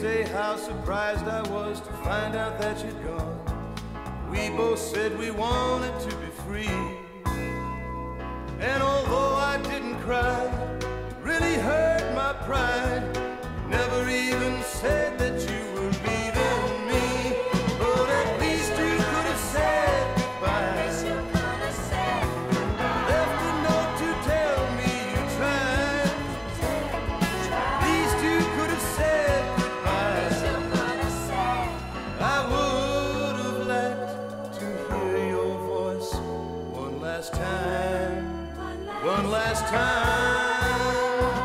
say how surprised I was to find out that you'd gone. We both said we wanted to be free. And although I didn't cry, it really hurt my pride. Last time.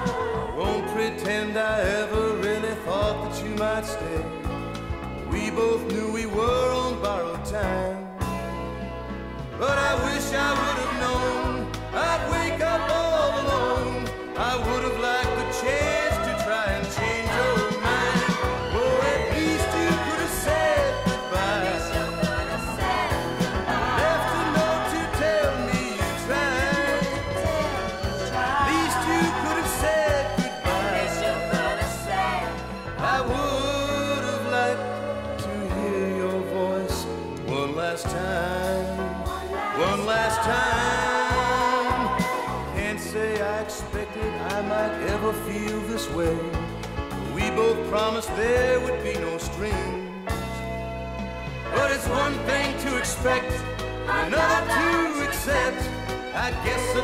Won't pretend I ever really thought that you might stay. We both knew we were on borrowed time. One last time. Can't say I expected I might ever feel this way. We both promised there would be no strings. But it's one thing to expect, another to accept. I guess